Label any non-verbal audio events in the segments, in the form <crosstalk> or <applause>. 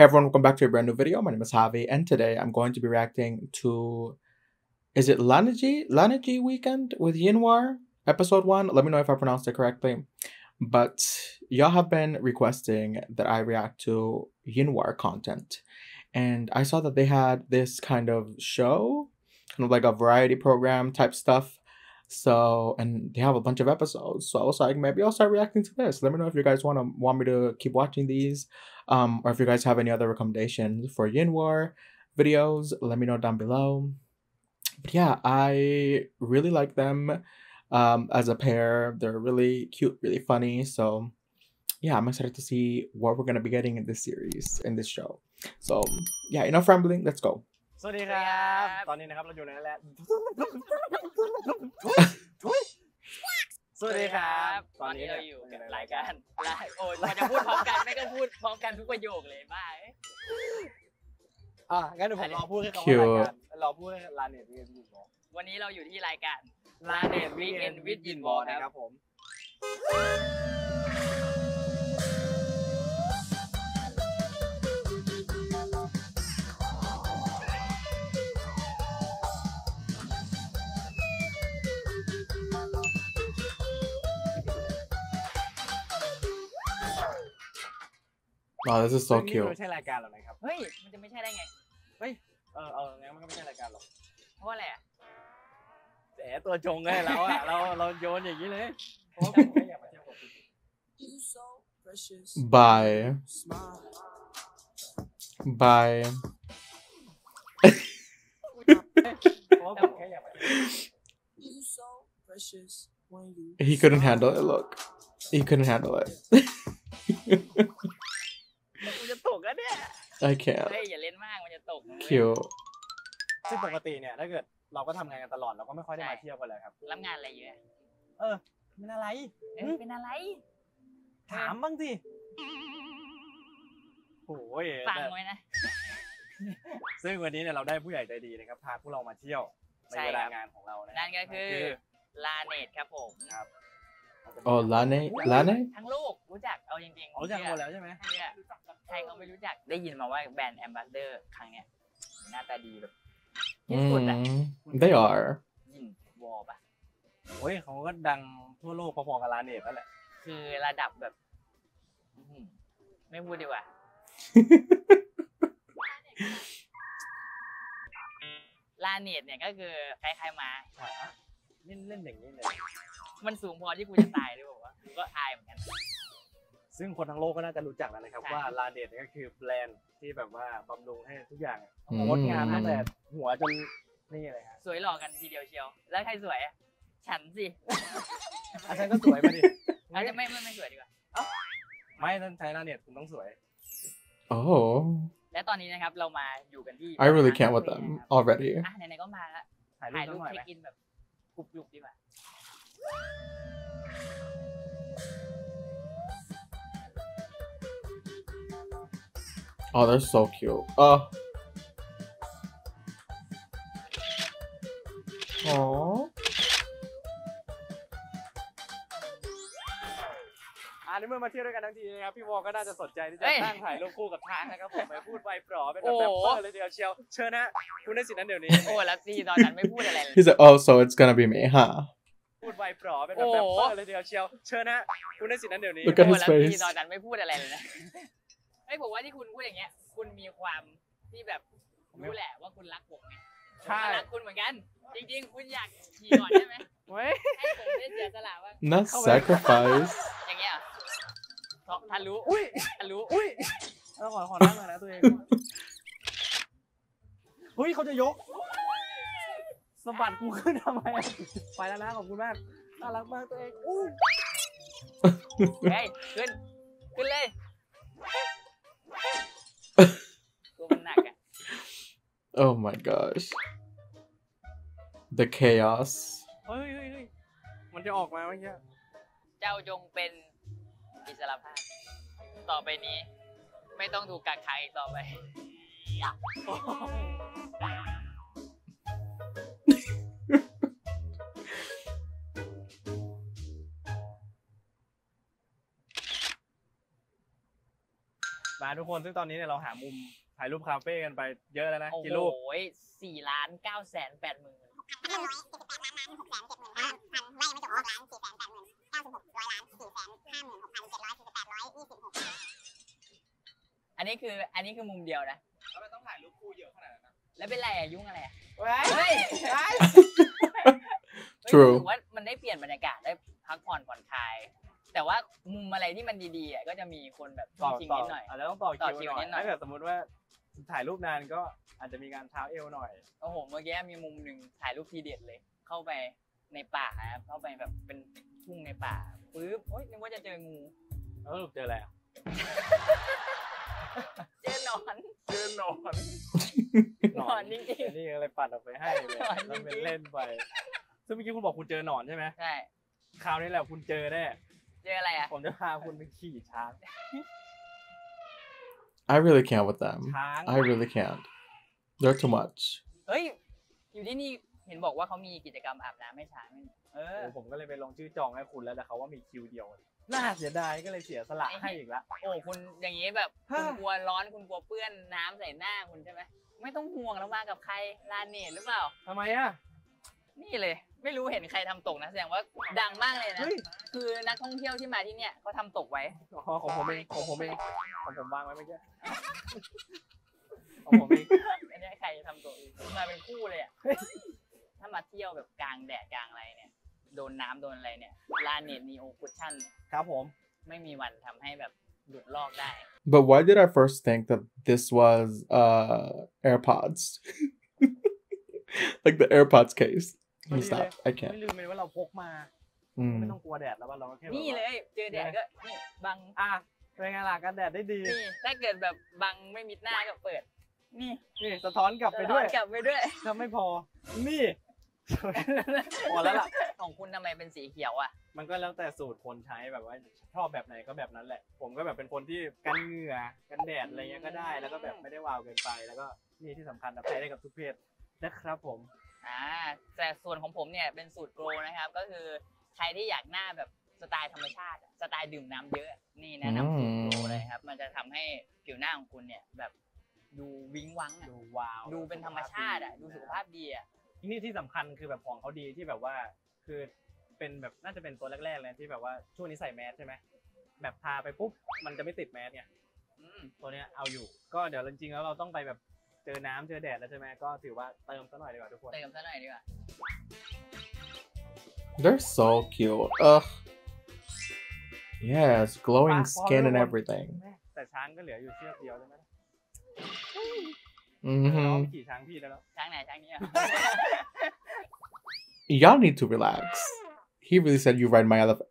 Hey everyone, welcome back to a brand new video. My name is Javi, and today I'm going to be reacting to is it Lanaji Lanaji Weekend with Yinwar episode one. Let me know if I pronounced it correctly. But y'all have been requesting that I react to Yinwar content, and I saw that they had this kind of show, kind of like a variety program type stuff. So and they have a bunch of episodes. So I was like, maybe I'll start reacting to this. Let me know if you guys want to want me to keep watching these um, or if you guys have any other recommendations for Yinwar videos, let me know down below. But yeah, I really like them um, as a pair. They're really cute, really funny. So yeah, I'm excited to see what we're gonna be getting in this series, in this show. So yeah, enough rambling. Let's go. สวัสดีครับ ตอนนี้นะครับเราอยู่ในแลนด์ <laughs> <laughs> สวัสดีครับ ตอนนี้เรานี่อยู่ในกับรายการรายโอ้ยพอจะพูดพร้อมกันไม่ก็พูดพร้อมกันทุกประโยคเลยบ้าเอ้ยอะงั้นเดี๋ยวผมรอพูดให้เขาคิวรายการรอพูดให้ลาเน็ตวีเอ็นวินบอลวันนี้เราอยู่ที่รายการลาเน็ตวีเอ็นวินบอลนะครับผม Wow, this is so ซึ่งนี่ cute. ไม่ใช่รายการหรอกนะครับ เฮ้ย มันจะไม่ใช่ได้ไงเออเอองั้นมันก็ไม่ใช่รายการหรอกเพราะว่าอะไรอะแต่ตัวจงไงเราอะเราเราโยนอย่างนี้เลยเพราะว่าผมไม่อยากมาเที่ยวกับคุณ You so precious. Bye. Smile. Bye. เพราะว่าผมแค่อยากมาเที่ยว You so precious when you. He couldn't smile. handle it. Look, he couldn't handle it. แล้วกูจะตกอะเนี่ย I can't. เฮ้ยอย่าเล่นมากมันจะตกนะเว้ย Cute. ซึ่งปกติเนี่ยถ้าเกิดเราก็ทำงานกันตลอดเราก็ไม่ค่อยได้มาเที่ยวกันเลยครับรับงานอะไรอยู่อะเออเป็นอะไร เอ้ยเป็นอะไรถามบ้างสิโอ้ยฟังไว้นะ ซึ่งวันนี้เนี่ยเราได้ผู้ใหญ่ใจดีนะครับพาพวกเรามาเที่ยวในใช่เวคลารับ งานของเรานะนั่นก็คือLaneige ครับผม ครับ Oh, Laneige, Laneige. ทั้งโลกรู้จักเอาจริงๆเอารู้จักหมดแล้วใช่ไหมเชื่อใครเขาไม่รู้จักได้ยินมาว่า brand ambassador ครั้งเนี้ยหน้าตาดีแบบที่สุดอะ Mm, they are. ยินวอร์ปะโอ้ยเขาก็ดังทั่วโลกพอๆกับ Laneige นั่นแหละ คือระดับแบบอื้อหือไม่พูดดีกว่าลาเนตเนี่ยก็คือใครๆมาเล่นเล่นอย่างนี้เลย มันสูงพอที่กูจะตายหรือเปล่าวะกูก็อายเหมือนกัน ซึ่งคนทั้งโลกก็น่าจะรู้จักแล้วนะครับ ใช่ ว่าลาเนตก็คือแบรนด์ที่แบบว่าบำรุงให้ทุกอย่างอืม งดงามตั้งแต่หัวจนนี่เลยฮะสวยหล่อกันทีเดียวเชียว แล้วใครสวยอะฉันสิอาจารย์ก็สวยมาดิอาจจะไม่ไม่ไม่สวยดีกว่า ไม่ท่านใช้ลาเนตคุณต้องสวย Oh, และตอนนี้นะครับเรามาอยู่กันที่ I really can't with ร้าน them กาแฟนะครับ already. อะไหนๆก็มาแล้วถ่ายรูถ่าปยรูสักปหน่อยเช็ไหมคอินแบบกรุบๆดีกว่า Oh, they're so cute. Oh. Aww. อ่าในเมื่อมาเที่ยวด้วยกันทั้งทีนะครับพี่วอร์ก็น่าจะสนใจที่จะเอ้ยนั่งถ่ายรูปคู่กับช้างนะครับผมไปพูดไวปร๋อเป็นแบโอ้โหแรปเปอร์เลยทีเดียวเชียวเชิญนะคุณได้สิทธิ์นั้นเดี๋ยวนี้โอ้แล้วทีตอนนั้นไม่พูดอะไรเลย He said, "Oh, so it's gonna be me, huh?" พูดไวปร๋อเป็นแบบแรปเปอร์เลยทีเดียวเชียว เชิญนะคุณได้สิทธิ์นั้นเดี๋ยวนี้ Look at โอ้ his แล้วที face. ตอนนั้นไม่พูดอะไรเลยนะเฮ้ยผมว่าที่คุณพูดอย่างเงี้ย คุณมีความที่แบบรู้แหละว่าคุณรักผมไงผมใช่ก็รักคุณเหมือนกัน จริงๆ คุณอยากขี่ก่อนใช่ไหมเว้ยให้ผมได้เสียสละบ้าง Not sacrifice. อย่างเงี้ยเหรอททะลุอุ้ยทะลุอุ้ยเราขอขอนั่งหน่อยนะตัวเองเฮ้ยเขาจะยก สะบัดกูขึ้นทำไมอะไปแล้วนะขอบคุณมากน่ารักมากตัวเองอุ้ยเฮ้ยขึ้น ขึ้นเลยตัวมันหนักอะ Oh my gosh. The chaos. เฮ้ยเฮ้ยเฮ้ยมันจะออกมาเมื่อกี้เจ้าจงเป็นอิสระภาพ ต่อไปนี้ ไม่ต้องถูกกักขังอีกต่อไป มาทุกคนซึ่งตอนนี้เนี่ยเราหามุมถ่ายรูปคาเฟ่กันไปเยอะแล้วนะโอ้กี่โหรูปสี่ล้านเก้าแสนแปดหมื่นอันนี้คืออันนี้คือมุมเดียวนะ แล้วมันต้องถ่ายรูปคู่เยอะขนาดนั้นนะแล้วเป็นไรอะยุ่งอะไรอะเฮ้ยเฮ้ยเฮ้ย True รู้สึกว่ามันได้เปลี่ยนบรรยากาศได้พักผ่อนผ่อนคลาย แต่ว่ามุมอะไรที่มันดีๆอะก็จะมีคนแบบต่อทิ้งต่อนิดหน่อย อาจจะต้องต่อต่อคิวคิวหน่อยนิดหน่อย ถ้าเกิดสมมติว่าถ่ายรูปนานก็อาจจะมีการเท้าเอวหน่อย โอ้โหเมื่อกี้มีมุมหนึ่งถ่ายรูปทีเด็ดเลย เข้าไปในป่าครับเข้าไปแบบเป็นทุ่งในป่าปึ๊บโอ๊ยนึกว่าจะเจองู แล้วสรุปเจออะไรอะเจอหนอนเจอหนอนหนอนจริง นี่อะไรปัดออกไปให้เลยหนอนจริงๆทำเป็นเล่นไป ซึ่งเมื่อกี้คุณบอกคุณเจอหนอนใช่ไหมๆใช่คราวนี้แหละคุณเจอแน่ เจออะไรอะ ผมจะพาคุณไปขี่ช้าง I really can't with them. ช้าง I really can't. They're too much. เฮ้ย อยู่ที่นี่เห็นบอกว่าเขามีกิจกรรมอาบน้ำให้ช้างนี่เออโอ้ผมก็เลยไปลงชื่อจองให้คุณแล้วแต่เขาว่ามีคิวเดียว น่าเสียดายก็เลยเสียสละให้อีกละโอ้คุณอย่างนี้แบบฮะคุณกลัวร้อนคุณกลัวเปื้อนน้ำใส่หน้าคุณใช่ไหมไม่ต้องห่วงแล้วมากับใคร Laneige หรือเปล่า ทำไมอะ นี่เลย ไม่รู้เห็นใครทำตกนะแสดงว่าดังมากเลยนะเฮ้ยคือนักท่องเที่ยวที่มาที่เนี่ยเขาทำตกไว้อ๋อของผมเองของผมเองของผมวางไว้เมื่อกี้ของผมเองอันเนี้ยใครทำตกอีกมาเป็นคู่เลยอะถ้ามาเที่ยวแบบกลางแดดกลางอะไรเนี่ย โดนน้ำโดนอะไรเนี่ย Laneige Neo Cushion ครับผมไม่มีวันทำให้แบบหลุดลอกได้ But why did I first think that this was uh AirPods? like the AirPods case. Let me stop. I ไม่ can't. ลืมเลยว่าเราพกมาไม่ Mm. ต้องกลัวแดดแล้วว่าเราแค่แบบนี่ว่าเลย เจอแดดก็นี่บังอะเป็นไงล่ะกันแดดได้ดีนี่ถ้าเกิดแบบบังไม่มิดหน้าก็เปิด นี่นี่สะท้อนกลับไปด้วยกลับไปด้วย ถ้าไม่พอ นี่ พอแล้วล่ะ ของคุณทำไมเป็นสีเขียวอะ มันก็แล้วแต่สูตรคนใช้แบบว่าชอบแบบไหนก็แบบนั้นแหละ ผมก็แบบเป็นคนที่กันเหงื่อกันแดดอะไรเงี้ยก็ได้ แล้วก็แบบไม่ได้วาวเกินไป แล้วก็นี่ที่สำคัญนะใช้ได้กับทุกเพศนะครับผม อ่าแต่ส่วนของผมเนี่ยเป็นสูตรโกลนะครับ ก็คือใครที่อยากหน้าแบบสไตล์ธรรมชาติอะสไตล์ดื่มน้ำเยอะ นี่แนะนำสูตรโกลเลยครับ มันจะทำให้ผิวหน้าของคุณเนี่ยแบบดูวิ้งวังอะดูว้าวดูเป็นธรรมชาติอะดูสุขภาพดีอะนี่ที่สำคัญคือแบบของเขาดีที่แบบว่า คือเป็นแบบน่าจะเป็นตัวแรกๆเลยที่แบบว่าช่วงนี้ใส่แมสใช่ไหมแบบทาไปปุ๊บมันจะไม่ติดแมสไงอืม ตัวเนี้ยเอาอยู่ก็เดี๋ยวจริงๆแล้วเราต้องไปแบบ เจอน้ำเจอแดดแล้วใช่ไหมก็ถือว่าเติมซะหน่อยดีกว่าทุกคน เติมซะหน่อยดีกว่า They're so cute. Ugh. Yes, glowing Ah, skin and follow. everything. แม่แต่ช้างก็เหลืออยู่เชือกเดียวใช่ไหมเรา hmm ไปขี่ช้างพี่ได้แล้วช้างไหนช้างนี้อะ Y'all need to relax. He really said you ride my elephant.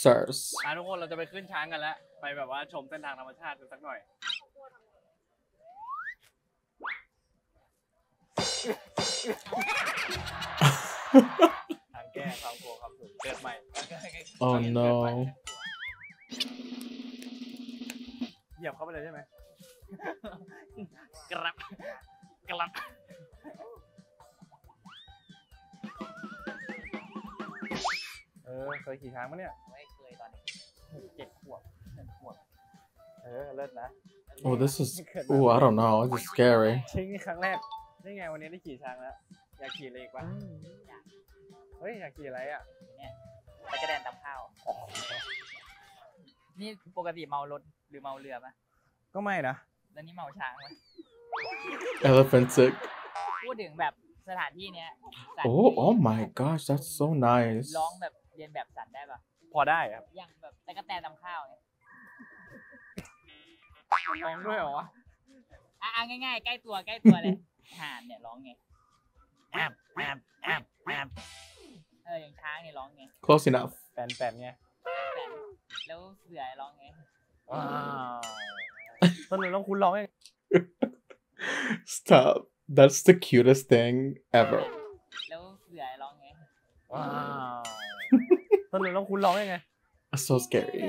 Sirs. อะทุกคนเราจะไปขึ้นช้างกันแล้ว ไปแบบว่าชมเส้นทางธรรมชาติกันสักหน่อย ทางแก้ความกลัวความสุขเกิดใหม่ oh no. เหยียบเข้าไปเลยใช่ไหมกรับกรับเออเคยขี่ช้างปะเนี่ย ไม่เคยตอนนี้เจ็ดขวบเจ็ดขวบเออเลิศนะ Oh, this is. Oh, I don't know. This is scary. ชิงนี่ครั้งแรก นี่ไงวันนี้ได้ขี่ช้างแล้ว อยากขี่อะไรอีกวะเฮ้ยอยากขี่อะไรอะตะกระแดนตำข้าวนี่ปกติเมารถหรือเมาเรือปะก็ไม่นะแล้วนี่เมาช้างปะ Elephant sick. พูดถึงแบบสถานที่เนี้ยสัตว์ Oh, ที่ oh my gosh, that's so nice. ร้องแบบเรียนแบบสัตว์ได้ปะพอได้ครับอย่างแบบตะกระแตนตำข้าวเนี่ยร้องด้วยเหรอวะอะอะง่ายๆ ใกล้ตัวใกล้ตัวเลย ห่านเนี่ยร้องไงแอบแอบแอบแอบเอออย่างช้างเนี่ยร้องไง Close enough. แฟนแฟนไงแต่แล้วเสือร้องไงว้าวต้นหนึ่งต้องคุณร้องเอง Stop. That's the cutest thing ever. แล้วเสือร้องไงว้าวต้นหนึ่งต้องคุณร้องยังไง That's so scary.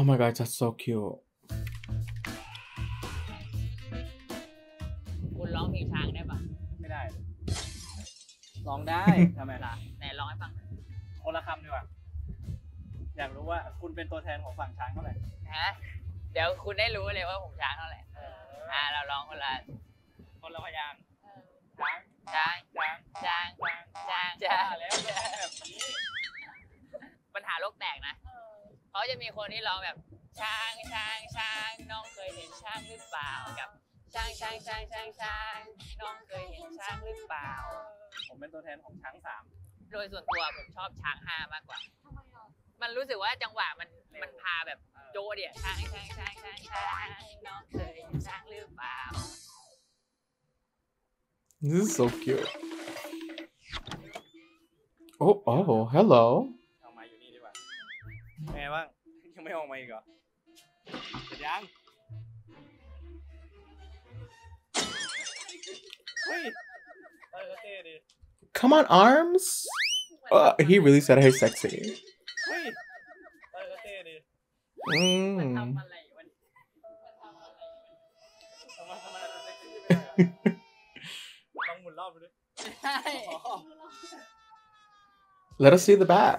Oh my god, that's so cute. คุณร้องเพลงช้างได้ปะไม่ได้เลยร้องได้ทำไมล่ะไหนร้องให้ฟังคนละคำดีกว่า อยากรู้ว่าคุณเป็นตัวแทนของฝั่งช้างเท่าไหร่ฮะเดี๋ยวคุณได้รู้เลยว่าผมช้างเท่าไหร่อ่าเราร้องคนละคนละพยางค์ช้างช้างช้างช้างช้างช้างช้างว่าแล้วแบบนี้ปัญหาโลกแตกนะ เขาจะมีคนที่ร้องแบบช้างช้างช้างน้องเคยเห็นช้างหรือเปล่ากับช้างช้างช้างช้างช้างน้องเคยเห็นช้างหรือเปล่า ผมเป็นตัวแทนของช้างสามโดยส่วนตัวผมชอบช้างห้ามากกว่ามันรู้สึกว่าจังหวะมันมันพาแบบโจเดียช้างช้างช้างช้างช้างน้องเคยเห็นช้างหรือเปล่า This is so cute. Oh, oh, hello. เป็นไงบ้าง ยังไม่ออกมาอีกเหรอเสร็จยังเฮ้ยเออเท่ดิ Come on, arms. Uh, he really said hey sexy. เฮ้ยเออเท่ดิมัน Mm. ทำอะไรวะเนี่ยมันทำอะไรวะเนี่ยทำไมทำไมเราเซ็กซี่ไม่ได้อะลองหมุนรอบไปดิใช่อ๋อ Let us see the back.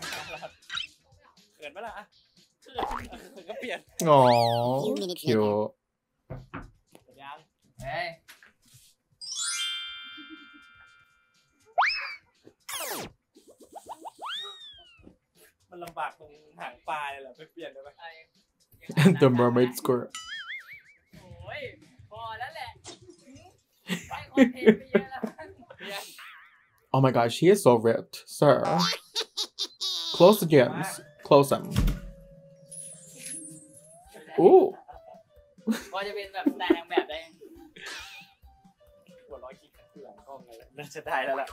เขินปะล่ะอะเขินก็เปลี่ยน Oh, cute. เสร็จยังเฮ้ยมันลำบากตรงหางปลาเลยแหละไปเปลี่ยนได้ไหมเอายังยัง the mermaid skirt. โอ้ยพอแล้วแหละไปคอนเทนต์ไปเยอะแล้วเปลี่ยน Oh my god, she is so ripped, sir. Close the gyms. Close them. Ooh. พอจะเป็นแบบแต่นางแบบได้ยังหัวเร้อยคิดหลังกล้องเลยน่าจะได้แล้วล่ะ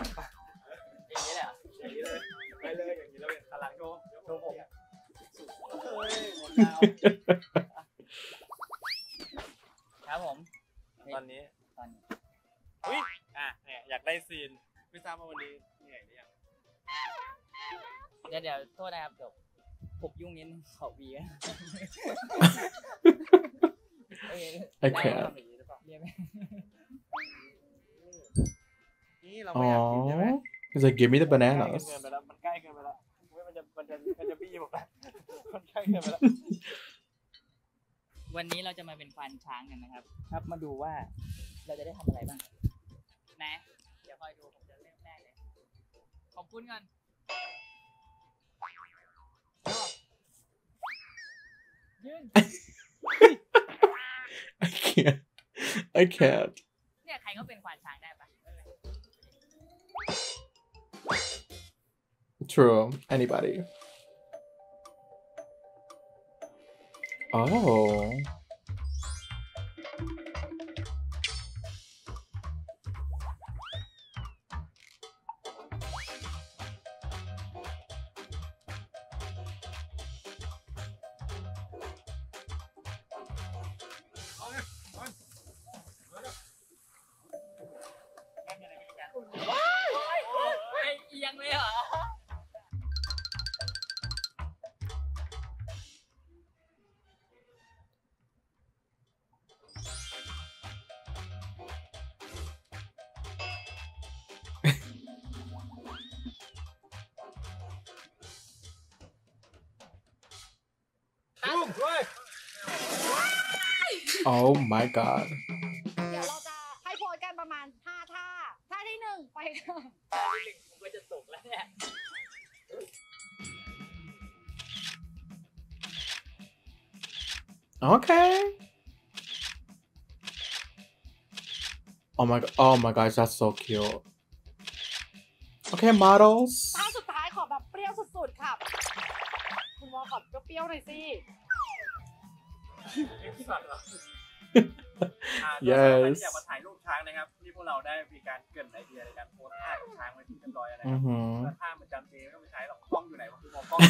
อย่างนี้เลยเหรออย่างนี้เลยไปเลยอย่างนี้แล้วเป็นพลังโชว์โชว์ผมเฮ้ยหมดดาวครับผม ตอนนี้ตอนนี้อุ้ยอะเนี่ยอยากได้ซีนไม่ทราบว่าวันนี้เหนื่อยหรือยังเดี๋ยวเดี๋ยวโทษนะครับเดี๋ยว ผมยุ่งนิดนึงขอวีนะโอเค I ได้ can't. ทำอย่างนี้หรือเปล่าเรียกไหมนี่เราไม่อยากกินใช่ไหม Oh. He's like, give me the ใกล้ bananas. เกินไปแล้วมันใกล้เกินไปแล้วเว้ยมันจะมันจะมันจะบี้ผมแล้วมันใกล้เกินไปแล้ววันนี้เราจะมาเป็นควานช้างกันนะครับ ครับมาดูว่าเราจะได้ทำอะไรบ้างนะเดี๋ยวคอยดูผมจะเริ่มแรกเลยขอบคุณก่อน <laughs> I can't. I can't. เนี่ยใครก็เป็นควานช้างได้ปะ True. Anybody. Oh. Oh my god. เดี๋ยวเราจะให้โพสกันประมาณ5ท่า ท่าที่หนึ่งไปค่ะผมก็จะตกแล้วเนี่ย Okay. Oh my god. Oh my gosh, that's so cute. Okay, models. ท่าสุดท้ายขอแบบเปรี้ยวสุดๆค่ะ คุณวอขอเปรี้ยวๆหน่อยสิ อ่า Yes ใครที่อยากมาถ่ายรูปช้างนะครับนี่พวกเราได้มีการเกรินไอเดียในการโพสท่าของช้างไว้ที่เรียบร้อยแล้วนะครับ Mm-hmm. ถ้าท่ามันจำเจไม่ต้องไปใช้หรอกกล้องอยู่ไหนวะคือมองกล้อง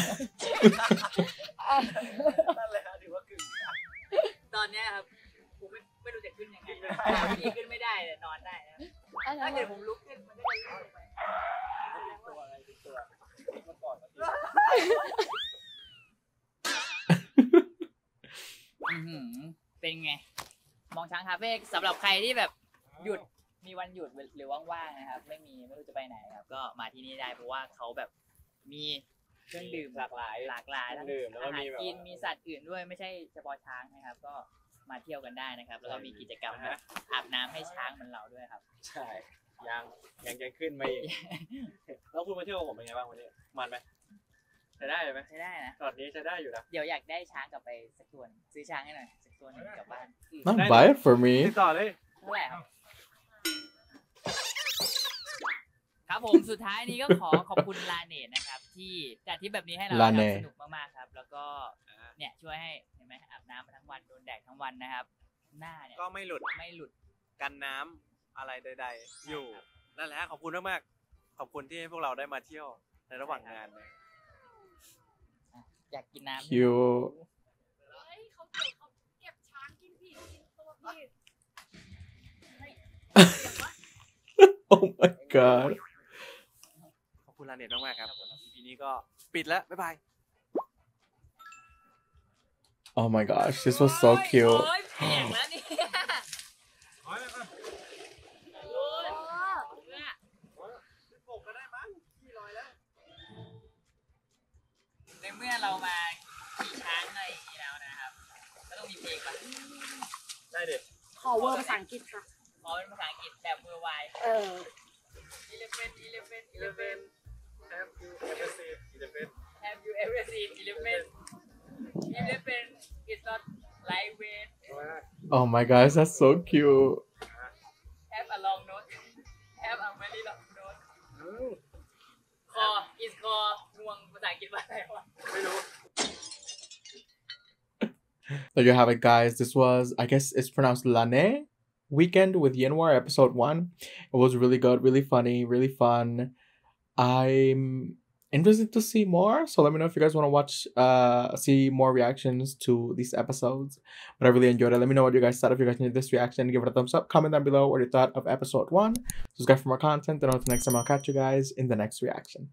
นั่นเลยฮะถือว่ากึ่งตอนเนี้ยครับผมไม่ไม่รู้จะขึ้นยังไงหาวิธีขึ้นไม่ได้เลยนอนได้นะถ้าเกิดผมลุกขึ้นมันก็จะลื่นลงไป ตัวอะไรเป็นตัวเมื่อก่อนเมื่อกี้ เป็นไง มองช้างคาเฟ่สำหรับใครที่แบบหยุดมีวันหยุดหรือว่างๆนะครับ ไม่มีไม่รู้จะไปไหนครับ ก็มาที่นี่ได้เพราะว่าเขาแบบมีเครื่องดื่มหลากหลายหลากหลายทั้งเครื่องดื่มแล้วก็อาหารมีแบบกินมีสัตว์อื่นด้วยไม่ใช่เฉพาะช้างนะครับ ก็มาเที่ยวกันได้นะครับ แล้วก็มีกิจกรรมแบบอาบน้ำให้ช้างเหมือนเราด้วยครับ ใช่ยังยังจะขึ้นมาอีก แล้วคุณมาเที่ยวกับผมเป็นไงบ้างวันนี้มันไหมใช้ได้เลยไหมใช้ได้นะ ตอนนี้ใช้ได้อยู่นะ เดี๋ยวอยากได้ช้างกลับไปสักตัวหนึ่งซื้อช้างให้หน่อยสัก ตัวหนึงกลับบ้านอืม Not ได้ buy it for me. ติดต่อเลยเท่าไหร่ครับ ครับผมสุดท้ายนี้ก็ขอขอบคุณลาเนตนะครับ ที่จัดทริปแบบนี้ให้เราลาเนสนุกมากๆครับ แล้วก็เนี่ยช่วยให้เห็นไหมอาบน้ำมาทั้งวันโดนแดดทั้งวันนะครับ หน้าเนี่ยก็ไม่หลุดไม่หลุด กันน้ำอะไรใด ๆ อยู่นั่นแหละขอบคุณมากๆขอบคุณที่ให้พวกเราได้มาเที่ยวในระหว่างงานนะอยากกินน้ำ Cute. เฮ้ยเขาเก็บเขาเก็บช้างกินผิดกินตัวผิดเฮ้ยเดี๋ยววะ Oh my god. ขอบคุณลาเน็ตมากๆครับสำหรับ EP นี้ก็ปิดแล้ว บ๊ายบาย Oh my gosh, this was so โอ้ cute. ยเปียกแล้วเนี่ยโอ้ยเนี่ยก็ได้มั้งที่ลอยแล้วในเมื่อเรามาขี่ช้างในอย่างนี้แล้วนะครับ ก็ต้องมีเพลงป่ะ ได้ดิขอเวอร์ภาษาอังกฤษค่ะข อเป็นภาษาอังกฤษแบบเวอร์ไว เออ eleven eleven 11 eleven Have you ever seen 11 have you ever seen eleven eleven is not lightweight Oh my gosh, that's so cute. have a long nose have a very long nose คอ is คองวงภาษาอังกฤษว่าอะไรวะ ไม่รู้ There you <laughs> have it, guys. This was, I guess it's pronounced Lane Weekend with Yanwar, episode one. It was really good, really funny, really fun. I'm interested to see more. So let me know if you guys want to watch, uh, see more reactions to these episodes. But I really enjoyed it. Let me know what you guys thought. If you guys enjoyed this reaction, give it a thumbs up. Comment down below what you thought of episode one. Subscribe for more content. And until next time, I'll catch you guys in the next reaction.